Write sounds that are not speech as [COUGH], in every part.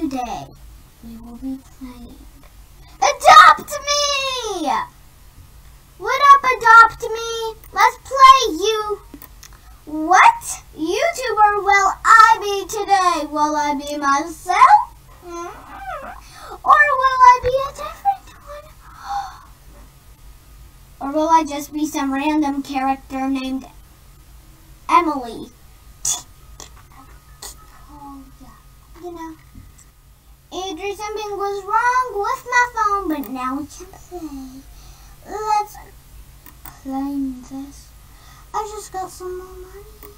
today we will be playing Adopt Me! What up, Adopt Me? Let's play you. What YouTuber will I be today? Will I be myself? Mm. Or will I be a different one? [GASPS] Or will I just be some random character named Emily? [SNIFFS] Oh, yeah. You know. Adri, something was wrong with my phone, but now we can play. Let's claim this. I just got some more money.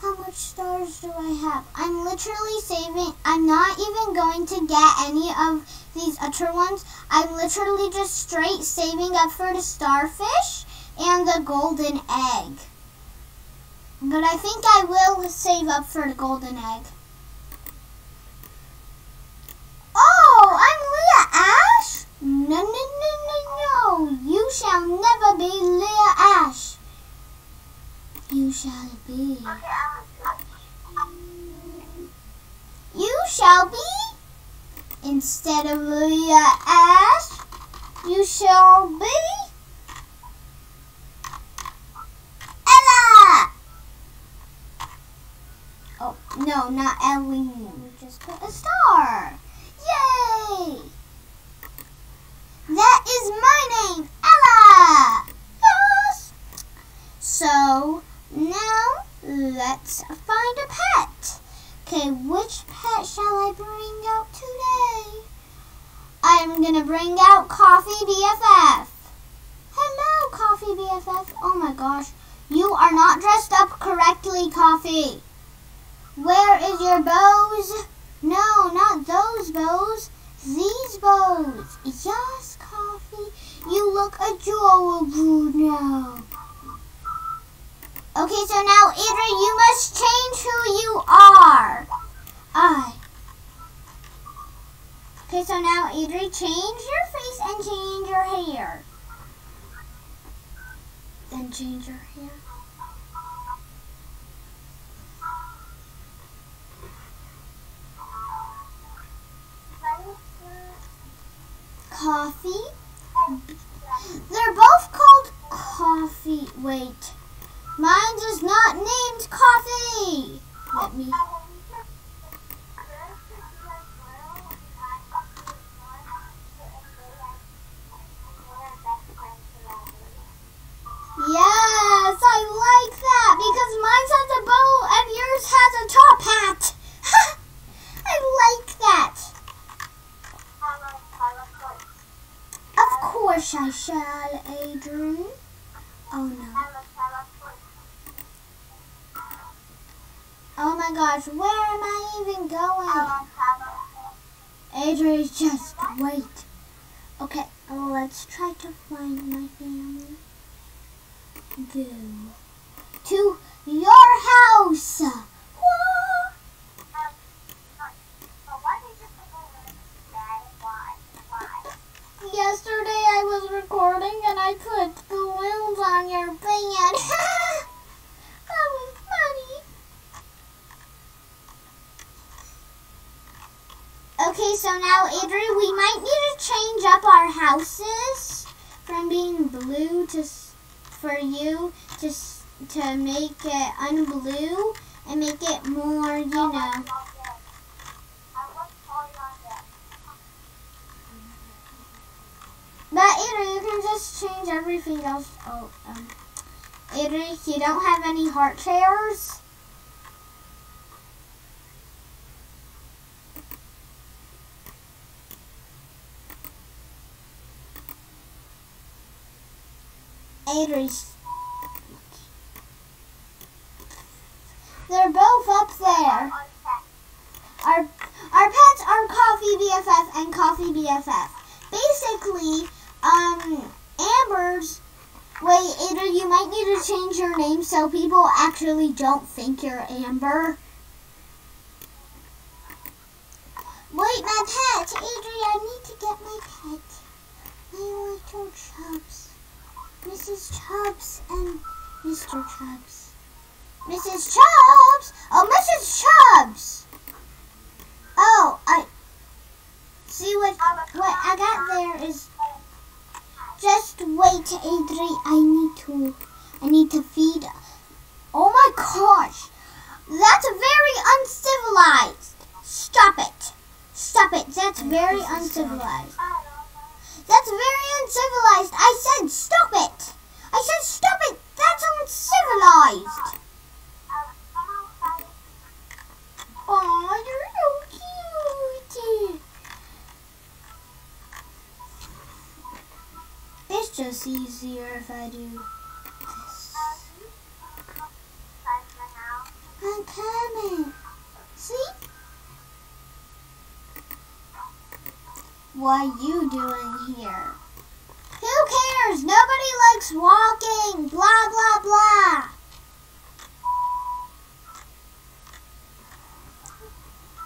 How much stars do I have? I'm literally saving. I'm not even going to get any of these other ones. I'm literally just straight saving up for the starfish and the golden egg. But I think I will save up for the golden egg. Oh, I'm Leah Ashe? No, no, no, no, no. You shall never be Leah Ashe. You shall be. You shall be. Instead of Leah Ashe, you shall be. Ella! Oh, no, not Ellie. We just put a star. Yay! That is my name, Ella! Yes! So, now let's find a pet. Okay, which pet shall I bring out today? I'm gonna bring out Coffee BFF. Hello, Coffee BFF. Oh my gosh, you are not dressed up correctly, Coffee. Where is your bows? No, not those bows. These bows. Yes, Coffee. You look adorable now. Okay, so now, Idra, you must change who you are. I. Okay, so now, Idra, change your face and change your hair. Then change your hair. Coffee. They're both called coffee. Wait. Mine is not named coffee. Let me. Yes, I like that because mine has a bow and yours has a top hat. I like that. Of course I shall, Adrian. Oh no. Oh my gosh, where am I even going? Adrian, just wait. Okay, let's try to find my family. Go to your house. Whoa. Yesterday I was recording and I put balloons on your bed. that was funny. Okay, so now Adrian, we might need to change up our houses from being blue to for you just to make it unblue and make it more, you know. But Adrian, you can just change everything else. Oh, um, you don't have any heart chairs. Adrian. They're both up there. Our our pets are Coffee BFF and Coffee BFF. Basically, um, Amber's. Wait, Ada, you might need to change your name so people actually don't think you're Amber. Oh, I see what what I got there is just wait, Adri. I need to I need to feed. Oh my gosh, that's very uncivilized. Stop it. Stop it. That's very uncivilized. That's very uncivilized. I said stop it. I said stop it. That's uncivilized. You're so cute. It's just easier if I do this. I'm coming. See? What are you doing here? Who cares? Nobody likes walking. Blah, blah, blah.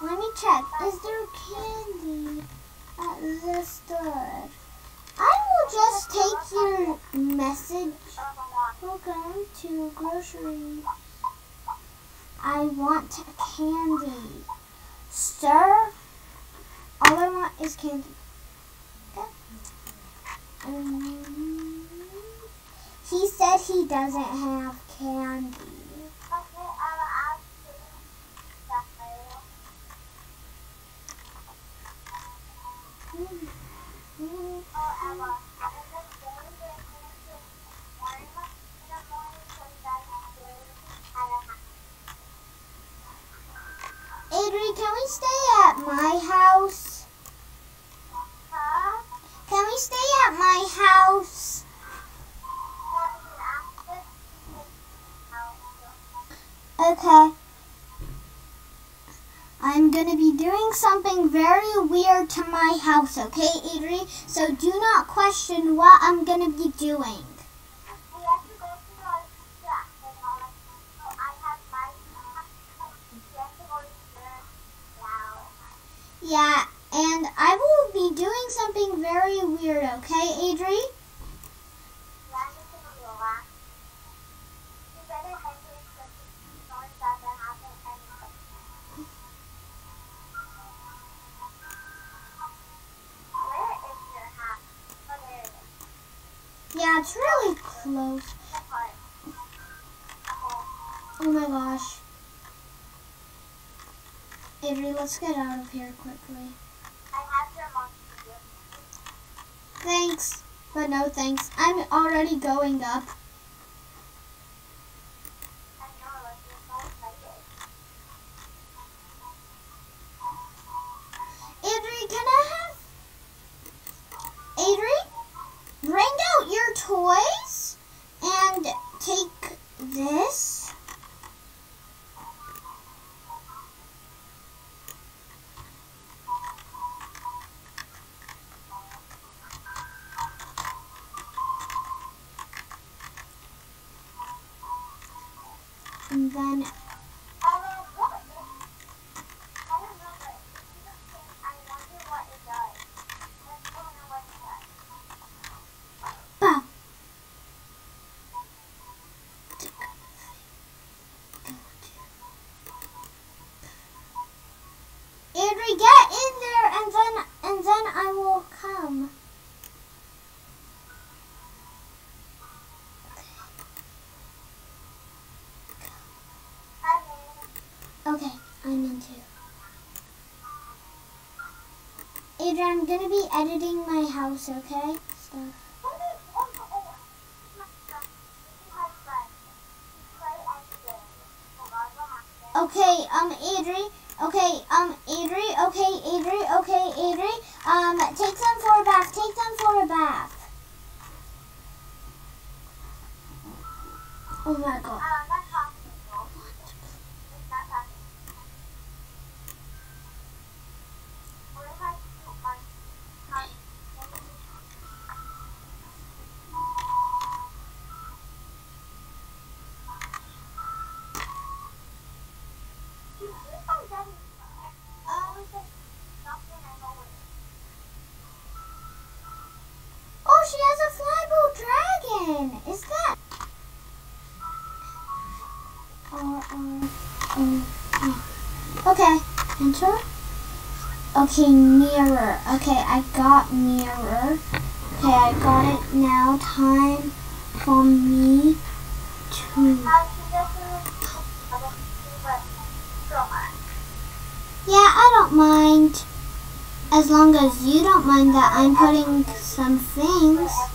Let me check. Is there candy at the store? I will just take your message. Welcome to grocery. I want candy. Sir, all I want is candy. Um, he said he doesn't have candy. My house? Can we stay at my house? Okay. I'm going to be doing something very weird to my house, okay, Adri? So do not question what I'm going to be doing. Yeah, and I will be doing something very weird, okay, Adri? Let's get out of here quickly. Thanks, but no thanks. I'm already going up. Adri, can I have... Adri, bring out your toys and take this. And then bow. Adri, get in there and then and then I will come. Okay, I'm in too. Adrian, I'm gonna be editing my house, okay? Stuff. Is that? Okay, enter. Okay, nearer. Okay, I got nearer. Okay, I got it now. Time for me to. Yeah, I don't mind. As long as you don't mind that I'm putting some things.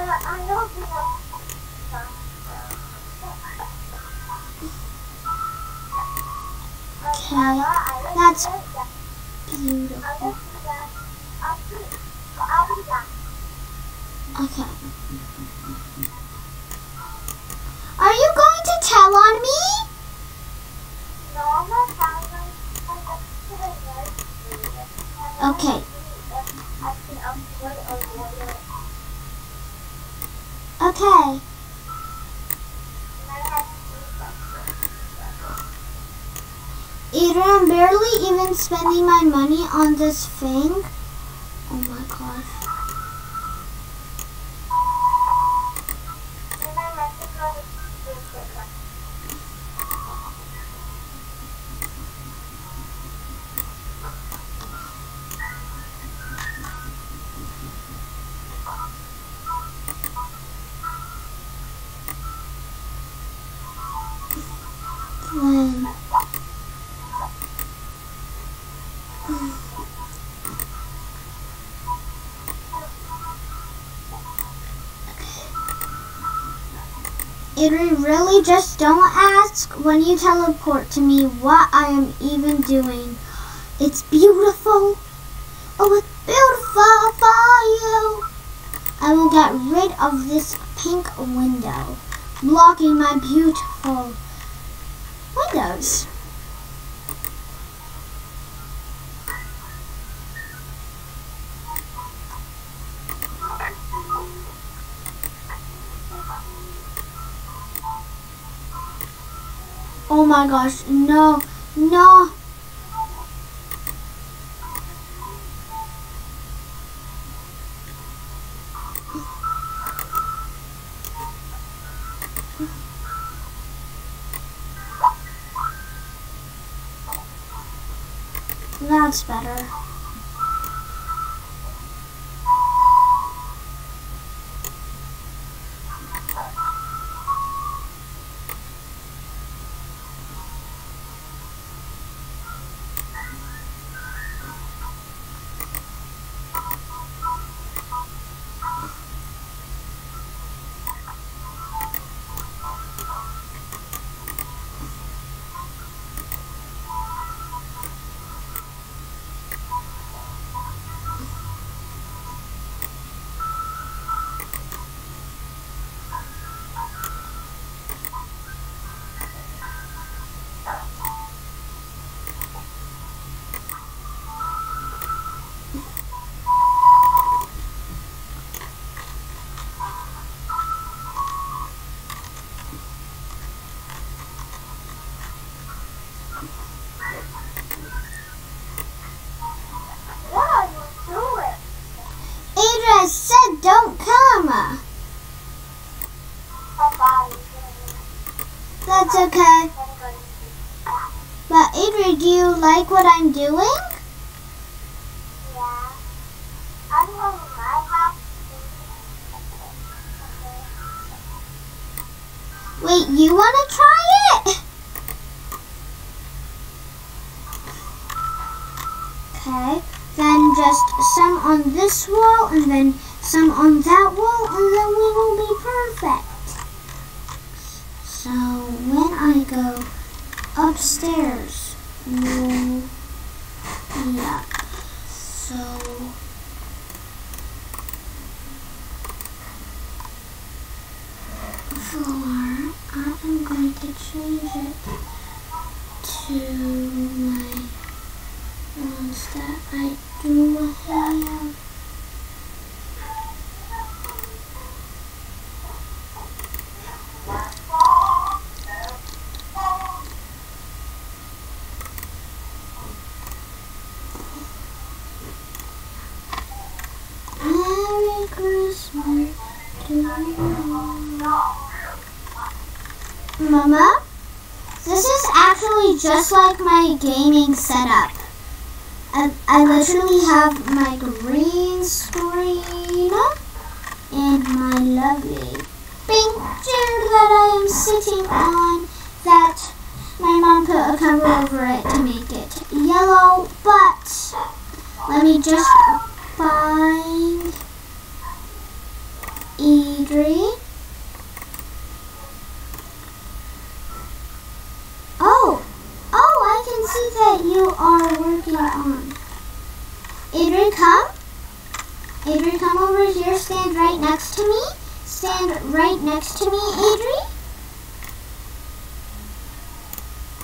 Okay, that's beautiful. Okay. Are you going to tell on me? Okay. Okay. Either I'm barely even spending my money on this thing. Adrian, really just don't ask when you teleport to me what I am even doing. It's beautiful. Oh, it's beautiful for you. I will get rid of this pink window, blocking my beautiful windows. Oh my gosh, no, no. That's better. That's okay. But Adra, do you like what I'm doing? Yeah. I'm going to my house. Wait, you want to try it? Okay, then just some on this wall and then some on that wall and then we will be perfect. So when I go upstairs, yeah. So floor, I am going to change it to my ones that I do have. Mama, this is actually just like my gaming setup. I, I literally have my green screen and my lovely pink chair that I am sitting on that my mom put a cover over it to make it yellow, but let me just find Idri. Oh, oh, I can see that you are working on. Idri, come. Adri, come over here. Stand right next to me. Stand right next to me, Adri.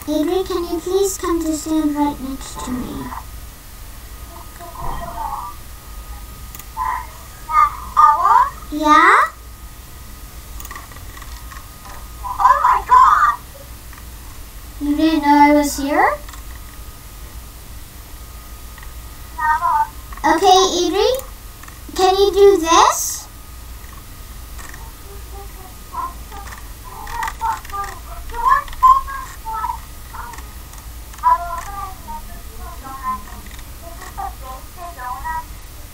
Adri, can you please come to stand right next to me? Yeah? Oh my god! You didn't know I was here? Okay, Adri, can you do this?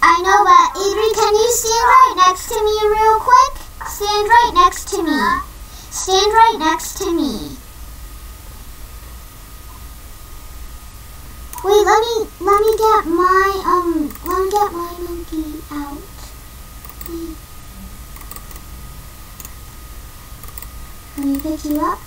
I know, but Adri, can you stand right next to me real quick? Stand right next to me. Stand right next to me. Wait, let me let me get my um let me get my monkey out. Let me pick you up.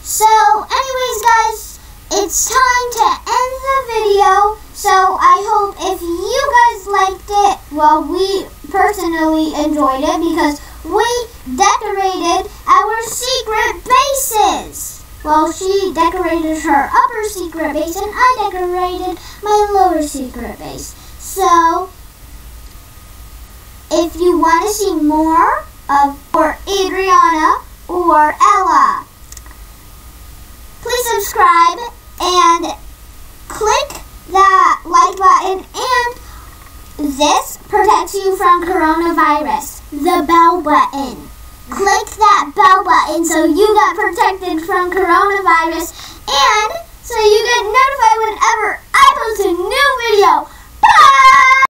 So, anyways, guys, it's time to end the video. So I hope if you guys liked it, well, we personally enjoyed it because we decorated our secret bases. Well, she decorated her upper secret base and I decorated my lower secret base. So, if you want to see more of or Adriana or Ella, please subscribe and click that like button and this protects you from coronavirus. The bell button. Click that bell button so you get protected from coronavirus and so you get notified whenever I post a new video. Bye!